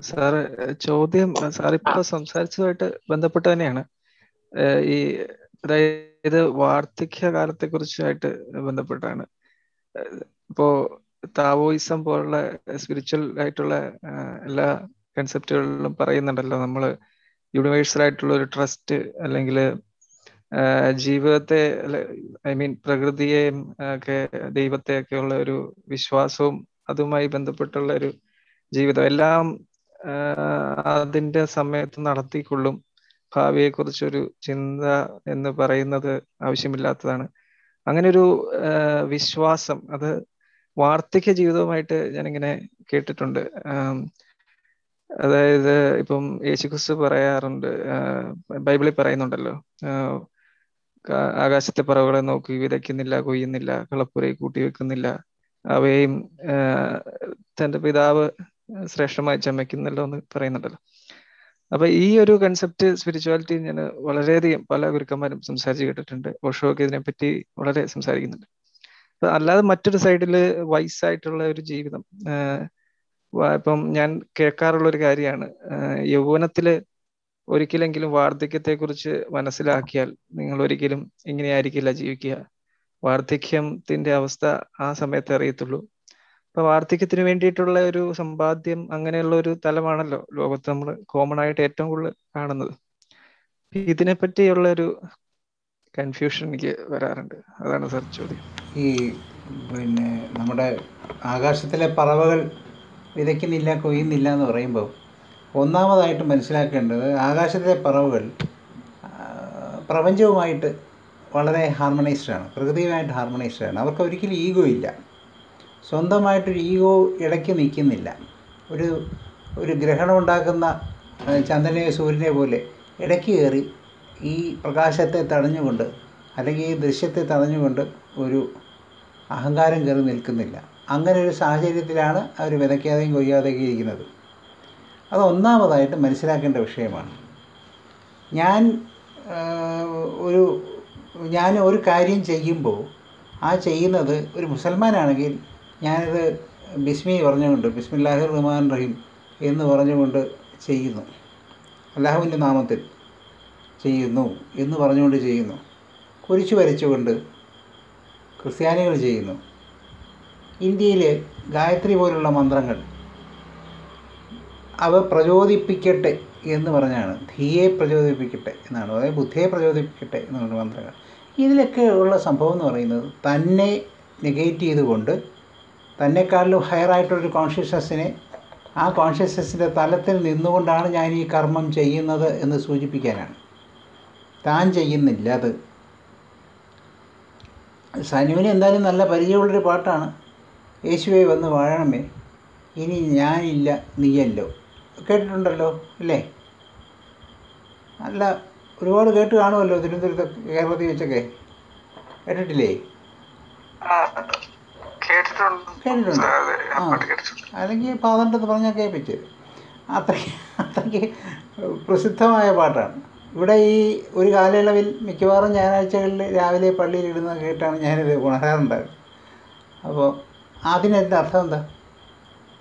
Sir ചോദ്യം sir ഇപ്പൊ സംസാരിച്ചതുമായിട്ട് ബന്ധപ്പെട്ട് തന്നെയാണ്. ഈ അതായത് വാർദ്ധക്യ കാലത്തെ കുറിച്ചായിട്ട് ബന്ധപ്പെട്ടാണ് ഇപ്പോ താവോയിസം പോലുള്ള സ്പിരിച്വൽ ആയിട്ടുള്ള എല്ലാ കൺസെപ്റ്റുകളിലും പറയുന്നുണ്ടല്ലോ നമ്മൾ യൂണിവേഴ്സൽ ആയിട്ടുള്ള ഒരു ട്രസ്റ്റ് അല്ലെങ്കിൽ ജീവിതത്തെ ഐ മീൻ പ്രകൃതിയെയും ഒക്കെ ദൈവത്തെയൊക്കെ ഉള്ള ഒരു വിശ്വാസവും അതുമായി ബന്ധപ്പെട്ടുള്ള ഒരു ജീവിതം. എല്ലാം അതിന്റെ സമയത്ത് നടത്തിക്കൊള്ളും. ഭാവിയെ കുറിച്ചൊരു ചിന്ത എന്ന് പറയുന്നത് ആവശ്യമില്ലാത്തതാണ്. അങ്ങനെ ഒരു വിശ്വാസം അത് വാർദ്ധക്യ ജീവിതവുമായിട്ട് ഞാനിങ്ങനെ കേട്ടിട്ടുണ്ട്. അതായത് ഇപ്പം യേശുക്രിസ്തു പറയാറുണ്ട് ബൈബിളിൽ പറയുന്നുണ്ടല്ലോ ആകാശത്തെ പറവുകളെ നോക്കി വിതയ്ക്കുന്നില്ല കൊയ്യുന്നില്ല കളപ്പുരയിൽ കൂട്ടി വെക്കുന്നില്ല അവയും തന്റെ പിതാവ് ശ്രേഷ്ഠമായി ചമയ്ക്കുന്നല്ലോ എന്ന് പറയുന്നുണ്ടല്ലോ. അപ്പൊ ഈ ഒരു കൺസെപ്റ്റ് സ്പിരിച്വാലിറ്റി ഞാൻ വളരെയധികം പല ഗുരുക്കന്മാരും സംസാരിച്ച് കേട്ടിട്ടുണ്ട്. ഓഷോക്ക് ഇതിനെപ്പറ്റി വളരെ സംസാരിക്കുന്നുണ്ട്. അപ്പൊ അല്ലാതെ മറ്റൊരു സൈഡിൽ വയസ്സായിട്ടുള്ള ഒരു ജീവിതം ഇപ്പം ഞാൻ കേൾക്കാറുള്ള ഒരു കാര്യമാണ് യൗവനത്തിൽ ഒരിക്കലെങ്കിലും വാർദ്ധക്യത്തെ കുറിച്ച് മനസ്സിലാക്കിയാൽ നിങ്ങൾ ഒരിക്കലും ഇങ്ങനെയായിരിക്കില്ല ജീവിക്കുക. വാർദ്ധക്യത്തിന്റെ അവസ്ഥ ആ സമയത്ത് അറിയത്തുള്ളൂ. അപ്പൊ വാർദ്ധക്യത്തിന് വേണ്ടിയിട്ടുള്ള ഒരു സമ്പാദ്യം അങ്ങനെയുള്ള ഒരു തലമാണല്ലോ ലോകത്ത് നമ്മൾ കോമൺ ആയിട്ട് ഏറ്റവും കൂടുതൽ കാണുന്നത്. ഇതിനെ ഇതിനെപ്പറ്റിയുള്ള ഒരു കൺഫ്യൂഷൻ എനിക്ക് വരാറുണ്ട്. അതാണ് സാർ ചോദ്യം. ഈ പിന്നെ നമ്മുടെ ആകാശത്തിലെ പറവകൾ വിതയ്ക്കുന്നില്ല കൊയ്യുന്നില്ല എന്ന് പറയുമ്പോൾ ഒന്നാമതായിട്ട് മനസ്സിലാക്കേണ്ടത് ആകാശത്തിലെ പറവുകൾ പ്രപഞ്ചവുമായിട്ട് വളരെ ഹാർമണൈസ്ഡ് ആണ്. പ്രകൃതിയുമായിട്ട് ഹാർമണൈസ്ഡ് ആണ്. അവർക്ക് ഒരിക്കലും ഈഗോ ഇല്ല. സ്വന്തമായിട്ടൊരു ഈഗോ ഇടയ്ക്ക് നിൽക്കുന്നില്ല. ഒരു ഒരു ഗ്രഹണം ഉണ്ടാക്കുന്ന ചന്ദ്രനെയോ ചന്ദ്രനെ സൂര്യനെ പോലെ ഇടയ്ക്ക് കയറി ഈ പ്രകാശത്തെ തടഞ്ഞുകൊണ്ട് അല്ലെങ്കിൽ ഈ ദൃശ്യത്തെ തടഞ്ഞുകൊണ്ട് ഒരു അഹങ്കാരം കയറി നിൽക്കുന്നില്ല. അങ്ങനെ ഒരു സാഹചര്യത്തിലാണ് അവർ വിതയ്ക്കാതെയും കൊയ്യാതെയും ഇരിക്കുന്നത്. അത് ഒന്നാമതായിട്ട് മനസ്സിലാക്കേണ്ട വിഷയമാണ്. ഞാൻ ഒരു ഞാൻ ഒരു കാര്യം ചെയ്യുമ്പോൾ ആ ചെയ്യുന്നത് ഒരു മുസൽമാനാണെങ്കിൽ ഞാനിത് ബിസ്മി പറഞ്ഞുകൊണ്ട് ബിസ്മില്ലാഹിർ റഹ്മാൻ റഹീം എന്ന് പറഞ്ഞുകൊണ്ട് ചെയ്യുന്നു. അല്ലാഹുവിന്റെ നാമത്തിൽ ചെയ്യുന്നു എന്ന് പറഞ്ഞുകൊണ്ട് ചെയ്യുന്നു. കുരിശു വരച്ചുകൊണ്ട് ക്രിസ്ത്യാനികൾ ചെയ്യുന്നു. ഇന്ത്യയിലെ ഗായത്രി പോലുള്ള മന്ത്രങ്ങൾ അവ പ്രചോദിപ്പിക്കട്ടെ എന്ന് പറഞ്ഞാണ്. ധിയെ പ്രചോദിപ്പിക്കട്ടെ എന്നാണ്. അതായത് ബുദ്ധിയെ പ്രചോദിപ്പിക്കട്ടെ എന്നുള്ള മന്ത്രങ്ങൾ. ഇതിലൊക്കെ ഉള്ള സംഭവം എന്ന് പറയുന്നത് തന്നെ നെഗേറ്റ് ചെയ്തുകൊണ്ട് തന്നെക്കാളിലും ഹയറായിട്ടൊരു കോൺഷ്യസ്നസ്സിനെ ആ കോൺഷ്യസ്നസ്സിന്റെ തലത്തിൽ നിന്നുകൊണ്ടാണ് ഞാൻ ഈ കർമ്മം ചെയ്യുന്നത് എന്ന് സൂചിപ്പിക്കാനാണ്. താൻ ചെയ്യുന്നില്ല അത്. സനുവിന് എന്തായാലും നല്ല പരിചയമുള്ളൊരു പാട്ടാണ്. യേശുവെ വന്ന് വാഴണമേ. ഇനി ഞാനില്ല നീയല്ലോ. കേട്ടിട്ടുണ്ടല്ലോ അല്ലേ? അല്ല ഒരുപാട് കേട്ട് കാണുമല്ലോ തിരുവനന്തപുരത്ത് കേരളത്തിൽ വെച്ചൊക്കെ. കേട്ടിട്ടില്ലേ? കേട്ടിട്ടുണ്ട്. അല്ലെങ്കിൽ പാതണ്ടെന്ന് പറഞ്ഞാൽ കേൾപ്പിച്ച്. അത്രയ്ക്ക് അത്രയ്ക്ക് പ്രസിദ്ധമായ പാട്ടാണ്. ഇവിടെ ഈ ഒരു കാലയളവിൽ മിക്കവാറും ഞായറാഴ്ചകളിൽ രാവിലെ പള്ളിയിൽ ഇടുന്ന കേട്ടാണ് ഞാനിത് ഉണരാറുണ്ടായത്. അപ്പോൾ അതിനെന്താ അർത്ഥം എന്താ?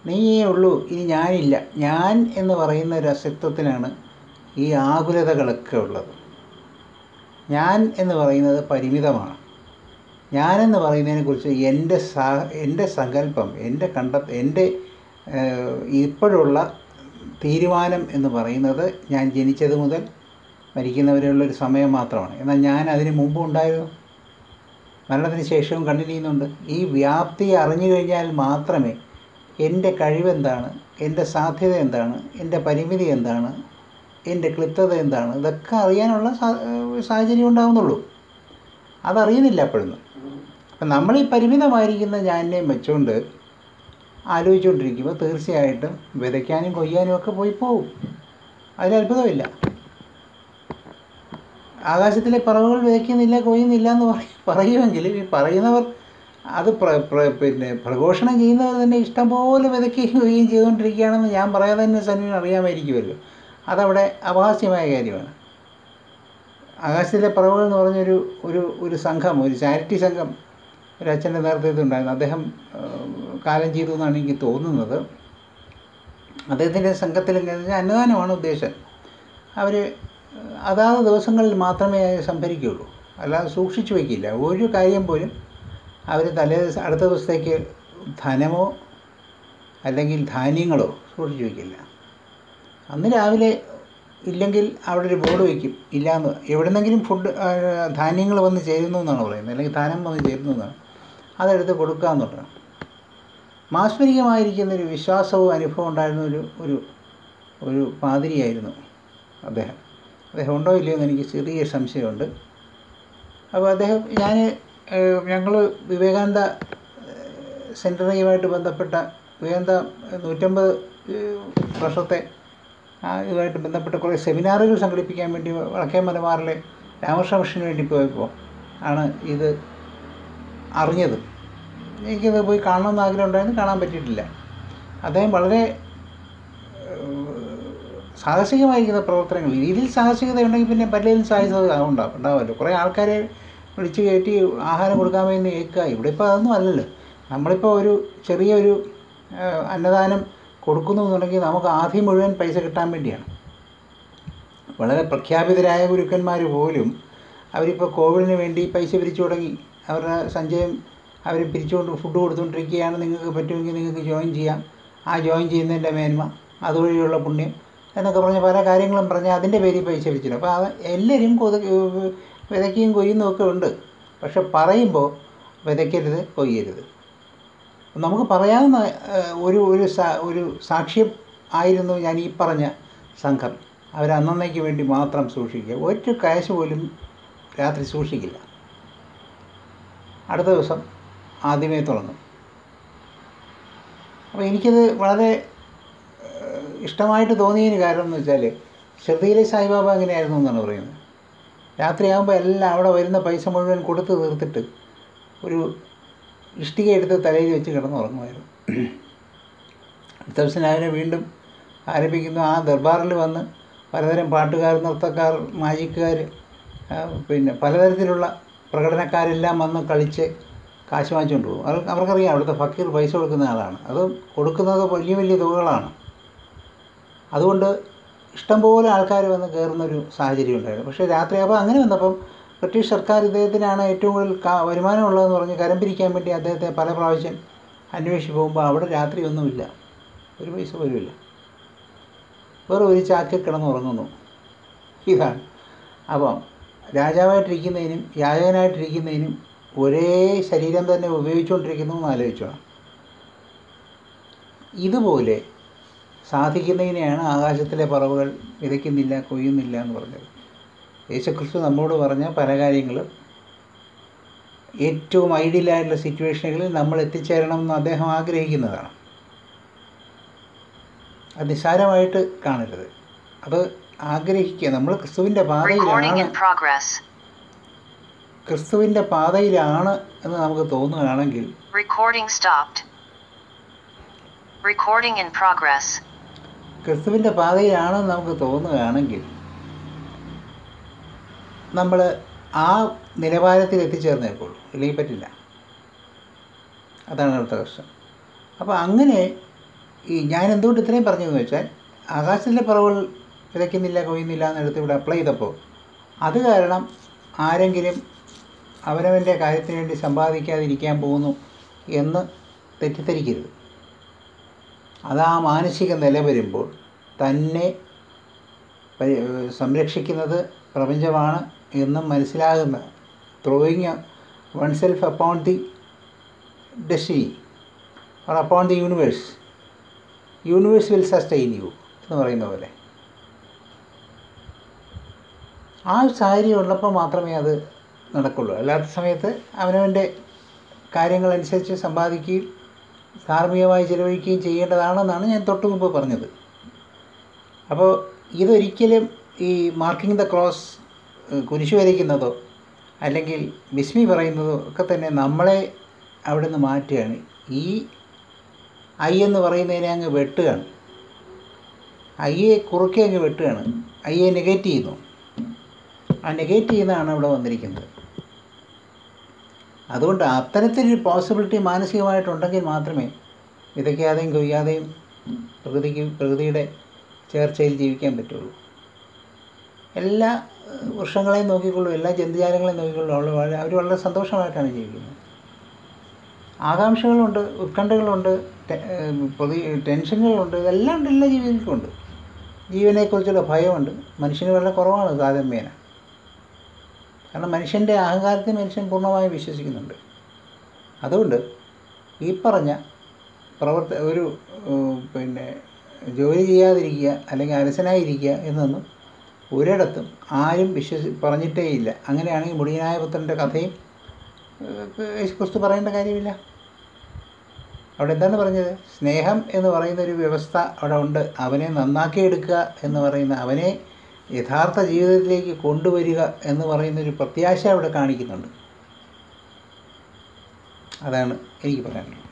നീയേ ഉള്ളൂ ഇനി ഞാനില്ല. ഞാൻ എന്ന് പറയുന്ന ഒരു അസ്തിത്വത്തിനാണ് ഈ ആകുലതകളൊക്കെ ഉള്ളത്. ഞാൻ എന്ന് പറയുന്നത് പരിമിതമാണ്. ഞാനെന്ന് പറയുന്നതിനെക്കുറിച്ച് എന്റെ എന്റെ സങ്കല്പം എന്റെ കണ്ട എന്റെ ഇപ്പോഴുള്ള തീരുമാനം എന്ന് പറയുന്നത് ഞാൻ ജനിച്ചത് മുതൽ മരിക്കുന്നവരെയുള്ളൊരു സമയം മാത്രമാണ്. എന്നാൽ ഞാൻ അതിന് മുമ്പ് ഉണ്ടായിരുന്നു മരണത്തിന് ശേഷവും കണ്ടിന്യൂ ഈ വ്യാപ്തി അറിഞ്ഞു കഴിഞ്ഞാൽ മാത്രമേ എന്റെ കഴിവെന്താണ് എന്റെ സാധ്യത എന്താണ് എന്റെ പരിമിതി എന്താണ് എന്റെ ക്ലിപ്തത എന്താണ് ഇതൊക്കെ അറിയാനുള്ള സാഹചര്യം ഉണ്ടാകുന്നുള്ളൂ അതറിയുന്നില്ല അപ്പോഴൊന്നും. അപ്പം നമ്മൾ ഈ പരിമിതമായിരിക്കുന്ന ഞാനിനെ വെച്ചുകൊണ്ട് ആലോചിച്ചുകൊണ്ടിരിക്കുമ്പോൾ തീർച്ചയായിട്ടും വിതയ്ക്കാനും കൊയ്യാനും ഒക്കെ പോയി പോവും. അതിൽ അത്ഭുതമില്ല. ആകാശത്തിലെ പറവുകൾ വിതയ്ക്കുന്നില്ല കൊയ്യുന്നില്ല എന്ന് പറ- പറയുമെങ്കിൽ ഈ പറയുന്നവർ അത് പിന്നെ പ്രഘോഷണം ചെയ്യുന്നവർ തന്നെ ഇഷ്ടംപോലെ വിതയ്ക്കുകയും കൊയ്യുകയും ചെയ്തുകൊണ്ടിരിക്കുകയാണെന്ന് ഞാൻ പറയാതെ തന്നെ സനുവിന് അറിയാമായിരിക്കുമല്ലോ. അതവിടെ അപഹാസ്യമായ കാര്യമാണ്. ആകാശത്തിലെ പറവുകൾ എന്ന് പറഞ്ഞൊരു ഒരു ഒരു സംഘം ഒരു ചാരിറ്റി സംഘം ഒരു അച്ഛന്റെ നേതൃത്വത്തിൽ ഉണ്ടായിരുന്നു അദ്ദേഹം കാലം ചെയ്തു എന്നാണ് എനിക്ക് തോന്നുന്നത്. അദ്ദേഹത്തിന്റെ സംഘത്തിൽ അന്നദാനമാണ് ഉദ്ദേശം. അവർ അതാത് ദിവസങ്ങളിൽ മാത്രമേ സംഭരിക്കുകയുള്ളൂ. അല്ലാതെ സൂക്ഷിച്ചു വയ്ക്കില്ല. ഒരു കാര്യം പോലും അവർ തലേ അടുത്ത ദിവസത്തേക്ക് ധനമോ അല്ലെങ്കിൽ ധാന്യങ്ങളോ സൂക്ഷിച്ചു വയ്ക്കില്ല. അന്ന് രാവിലെ ഇല്ലെങ്കിൽ അവിടെ ഒരു ബോർഡ് വയ്ക്കും. ഇല്ലയെന്ന് എവിടെന്നെങ്കിലും ഫുഡ് ധാന്യങ്ങൾ വന്ന് ചേരുന്നു എന്നാണ് പറയുന്നത്. അല്ലെങ്കിൽ ധാനം വന്ന് ചേരുന്നു എന്നാണ്. അതെടുത്ത് കൊടുക്കുക പറഞ്ഞു. മാസ്മരികമായിരിക്കുന്നൊരു വിശ്വാസവും അനുഭവം ഉണ്ടായിരുന്ന ഒരു ഒരു ഒരു പാതിരിയായിരുന്നു അദ്ദേഹം. അദ്ദേഹം ഉണ്ടോ ഇല്ലയോ എന്ന് എനിക്ക് ചെറിയ സംശയമുണ്ട്. അപ്പോൾ അദ്ദേഹം ഞാൻ ഞങ്ങൾ വിവേകാനന്ദ സെന്ററിയുമായിട്ട് ബന്ധപ്പെട്ട വിവേകാനന്ദ നൂറ്റമ്പത് വർഷത്തെ ഇതുമായിട്ട് ബന്ധപ്പെട്ട കുറേ സെമിനാറുകൾ സംഘടിപ്പിക്കാൻ വേണ്ടി വടക്കേ മലബാറിലെ രാമകൃഷ്ണ മിഷന് വേണ്ടി പോയപ്പോൾ ആണ് ഇത് അറിഞ്ഞത്. എനിക്കത് പോയി കാണണമെന്ന് ആഗ്രഹം ഉണ്ടായിരുന്നു കാണാൻ പറ്റിയിട്ടില്ല. അദ്ദേഹം വളരെ സാഹസികമായിരിക്കുന്ന പ്രവർത്തനങ്ങൾ രീതിയിൽ സാഹസികത ഉണ്ടെങ്കിൽ പിന്നെ പലതിലും സാഹസികത ഉണ്ടാവും ഉണ്ടാവുമല്ലോ. കുറേ ആൾക്കാരെ വിളിച്ച് കയറ്റി ആഹാരം കൊടുക്കാൻ വേണ്ടി ഏൽക്കുക. ഇവിടെ ഇപ്പോൾ അതൊന്നും അല്ലല്ലോ. നമ്മളിപ്പോൾ ഒരു ചെറിയൊരു അന്നദാനം കൊടുക്കുന്നു എന്നുണ്ടെങ്കിൽ നമുക്ക് ആദ്യം മുഴുവൻ പൈസ കിട്ടാൻ വേണ്ടിയാണ്. വളരെ പ്രഖ്യാപിതരായ ഗുരുക്കന്മാർ പോലും അവരിപ്പോൾ കോവിഡിന് വേണ്ടി പൈസ പിരിച്ചു തുടങ്ങി. അവരുടെ സഞ്ചയം അവർ പിരിച്ചുകൊണ്ട് ഫുഡ് കൊടുത്തുകൊണ്ടിരിക്കുകയാണ് നിങ്ങൾക്ക് പറ്റുമെങ്കിൽ നിങ്ങൾക്ക് ജോയിൻ ചെയ്യാം. ആ ജോയിൻ ചെയ്യുന്നതിന്റെ മേന്മ അതുവഴിയുള്ള പുണ്യം എന്നൊക്കെ പറഞ്ഞ് പല കാര്യങ്ങളും പറഞ്ഞ് അതിന്റെ പേരിൽ പൈസ പിരിച്ചില്ല അപ്പോൾ അത് എല്ലാവരും കൊതു വിതയ്ക്കുകയും കൊയ്യുന്നതും ഒക്കെ ഉണ്ട്. പക്ഷെ പറയുമ്പോൾ വിതയ്ക്കരുത് കൊയ്യരുത്. നമുക്ക് പറയാവുന്ന ഒരു ഒരു ഒരു സാക്ഷ്യം ആയിരുന്നു ഞാൻ ഈ പറഞ്ഞ സംഘം. അവർ അന്നേക്ക് വേണ്ടി മാത്രം സൂക്ഷിക്കുക. ഒരു കാശ് പോലും രാത്രി സൂക്ഷിക്കില്ല. അടുത്ത ദിവസം ആദ്യമേ തുടങ്ങും അപ്പോൾ എനിക്കത് വളരെ ഇഷ്ടമായിട്ട് തോന്നിയതിന് കാരണം എന്ന് വെച്ചാൽ ശ്രദ്ധയിലെ സായിബാബ അങ്ങനെയായിരുന്നു എന്നാണ് പറയുന്നത്. രാത്രിയാകുമ്പോൾ എല്ലാം അവിടെ വരുന്ന പൈസ മുഴുവൻ കൊടുത്ത് തീർത്തിട്ട് ഒരു ഇഷ്ടിക എടുത്ത് തലയിൽ വെച്ച് കിടന്നുറങ്ങുമായിരുന്നു. അടുത്ത ദിവസം രാവിലെ വീണ്ടും ആരംഭിക്കുന്നു. ആ ദർബാറിൽ വന്ന് പലതരം പാട്ടുകാർ നൃത്തക്കാർ മാജിക്കുകാർ പിന്നെ പലതരത്തിലുള്ള പ്രകടനക്കാരെല്ലാം വന്ന് കളിച്ച് കാശ് വാങ്ങിച്ചുകൊണ്ട് പോകും. അത് അവർക്കറിയാം അവിടുത്തെ ഫക്കീർ പൈസ കൊടുക്കുന്ന ആളാണ്. അത് കൊടുക്കുന്നത് വലിയ വലിയ തുകകളാണ്. അതുകൊണ്ട് ഇഷ്ടംപോലെ ആൾക്കാർ വന്ന് കയറുന്നൊരു സാഹചര്യം ഉണ്ടായിരുന്നു. പക്ഷേ രാത്രി അപ്പോൾ അങ്ങനെ വന്നപ്പം ബ്രിട്ടീഷ് സർക്കാർ ഇദ്ദേഹത്തിനാണ് ഏറ്റവും കൂടുതൽ വരുമാനമുള്ളതെന്ന് പറഞ്ഞ് കരം പിരിക്കാൻ വേണ്ടി അദ്ദേഹത്തെ പല പ്രാവശ്യം അന്വേഷിച്ച് പോകുമ്പോൾ അവിടെ രാത്രി ഒന്നുമില്ല. ഒരു പൈസ പോലുമില്ല വേറെ ഒരു ചാക്കിൽ കിടന്നുറങ്ങുന്നു ഇതാണ്. അപ്പം രാജാവായിട്ടിരിക്കുന്നതിനും യാചകനായിട്ടിരിക്കുന്നതിനും ഒരേ ശരീരം തന്നെ ഉപയോഗിച്ചുകൊണ്ടിരിക്കുന്നു എന്ന് ആലോചിച്ചോണം ഇതുപോലെ സാധിക്കുന്നതിനെയാണ് ആകാശത്തിലെ പറവുകൾ വിതയ്ക്കുന്നില്ല കൊയ്യുന്നില്ല എന്ന് പറഞ്ഞത്. യേശുക്രിസ്തു നമ്മോട് പറഞ്ഞ പല കാര്യങ്ങളും ഏറ്റവും ഐഡിയലായിട്ടുള്ള സിറ്റുവേഷനുകളിൽ നമ്മൾ എത്തിച്ചേരണം എന്ന് അദ്ദേഹം ആഗ്രഹിക്കുന്നതാണ്. അത് നിസ്സാരമായിട്ട് കാണരുത്. അത് ആഗ്രഹിക്കുക. നമ്മൾ ക്രിസ്തുവിന്റെ പാതയിലാണ്. ക്രിസ്തുവിന്റെ പാതയിലാണ് എന്ന് നമുക്ക് തോന്നുകയാണെങ്കിൽ Recording stopped. Recording in progress. ക്രിസ്തുവിന്റെ പാതയിലാണെന്ന് നമുക്ക് തോന്നുകയാണെങ്കിൽ നമ്മൾ ആ നിലവാരത്തിൽ എത്തിച്ചേർന്നേക്കുള്ളൂ ഇല്ലെങ്കിൽ പറ്റില്ല അതാണ് അടുത്ത പ്രശ്നം അപ്പോൾ അങ്ങനെ ഈ ഞാൻ എന്തുകൊണ്ട് ഇത്രയും പറഞ്ഞതെന്ന് വെച്ചാൽ ആകാശത്തിന്റെ പറവുകൾ വിതയ്ക്കുന്നില്ല കൊയ്യുന്നില്ല എന്നെടുത്ത് ഇവിടെ അപ്ലൈ ചെയ്തപ്പോൾ അത് കാരണം ആരെങ്കിലും അവനവന്റെ കാര്യത്തിന് വേണ്ടി സമ്പാദിക്കാതിരിക്കാൻ പോകുന്നു എന്ന് തെറ്റിദ്ധരിക്കരുത്. അത് ആ മാനസിക നില വരുമ്പോൾ തന്നെ സംരക്ഷിക്കുന്നത് പ്രപഞ്ചമാണ് എന്നും മനസ്സിലാകുന്ന throwing oneself upon the destiny or upon the universe universe will sustain you എന്ന് പറയുന്ന പോലെ. ആ സാഹചര്യം ഉള്ളപ്പോൾ മാത്രമേ അത് നടക്കുള്ളൂ. അല്ലാത്ത സമയത്ത് അവനവന്റെ കാര്യങ്ങളനുസരിച്ച് സമ്പാദിക്കുകയും ധാർമ്മികമായി ചിലവഴിക്കുകയും ചെയ്യേണ്ടതാണെന്നാണ് ഞാൻ തൊട്ട് മുമ്പ് പറഞ്ഞത്. അപ്പോൾ ഇതൊരിക്കലും ഈ മാർക്കിംഗ് ദ ക്രോസ് കുരിശു വരയ്ക്കുന്നതോ അല്ലെങ്കിൽ ബിസ്മി പറയുന്നതോ ഒക്കെ തന്നെ നമ്മളെ അവിടെ നിന്ന് മാറ്റുകയാണ്. ഈ ഐ എന്ന് പറയുന്നതിനെ അങ്ങ് വെട്ടുകയാണ്. ഐയെ കുറുക്കെ അങ്ങ് വെട്ടുകയാണ്. ഐയെ നെഗറ്റ് ചെയ്യുന്നു. ആ നെഗറ്റ് ചെയ്യുന്നതാണ് ഇവിടെ വന്നിരിക്കുന്നത്. അതുകൊണ്ട് അത്തരത്തിലൊരു പോസിബിലിറ്റി മാനസികമായിട്ടുണ്ടെങ്കിൽ മാത്രമേ വിതയ്ക്കാതെയും കൊയ്യാതെയും പ്രകൃതിക്ക് പ്രകൃതിയുടെ ചേർച്ചയിൽ ജീവിക്കാൻ പറ്റുള്ളൂ. എല്ലാ വൃക്ഷങ്ങളെയും നോക്കിക്കൊള്ളും എല്ലാ ജന്തുജാലങ്ങളെയും നോക്കിക്കൊള്ളും. അവൾ വളരെ അവർ വളരെ സന്തോഷമായിട്ടാണ് ജീവിക്കുന്നത്. ആകാംക്ഷകളുണ്ട് ഉത്കണ്ഠകളുണ്ട് ടെൻഷനുകളുണ്ട് ഇതെല്ലാം ഉണ്ട് എല്ലാ ജീവികൾക്കുമുണ്ട് ജീവനെക്കുറിച്ചുള്ള ഭയമുണ്ട്. മനുഷ്യന് വളരെ കുറവാണ് താരതമ്യേന കാരണം മനുഷ്യന്റെ അഹങ്കാരത്തെ മനുഷ്യൻ പൂർണമായും വിശ്വസിക്കുന്നുണ്ട്. അതുകൊണ്ട് ഈ പറഞ്ഞ പ്രവർത്ത ഒരു പിന്നെ ജോലി ചെയ്യാതിരിക്കുക അല്ലെങ്കിൽ അലസനായിരിക്കുക എന്നൊന്നും ഒരിടത്തും ആരും വിശ്വസി പറഞ്ഞിട്ടേ ഇല്ല അങ്ങനെയാണെങ്കിൽ മുടിയനായ പുത്രന്റെ കഥയും കുറിച്ച് പറയേണ്ട കാര്യമില്ല. അവിടെ എന്താണ് പറഞ്ഞത്? സ്നേഹം എന്ന് പറയുന്ന ഒരു വ്യവസ്ഥ അവിടെ ഉണ്ട്. അവനെ നന്നാക്കിയെടുക്കുക എന്ന് പറയുന്ന അവനെ യഥാർത്ഥ ജീവിതത്തിലേക്ക് കൊണ്ടുവരിക എന്ന് പറയുന്ന ഒരു പ്രത്യാശ അവിടെ കാണിക്കുന്നുണ്ട്. അതാണ് എനിക്ക് പറയാനുള്ളത്.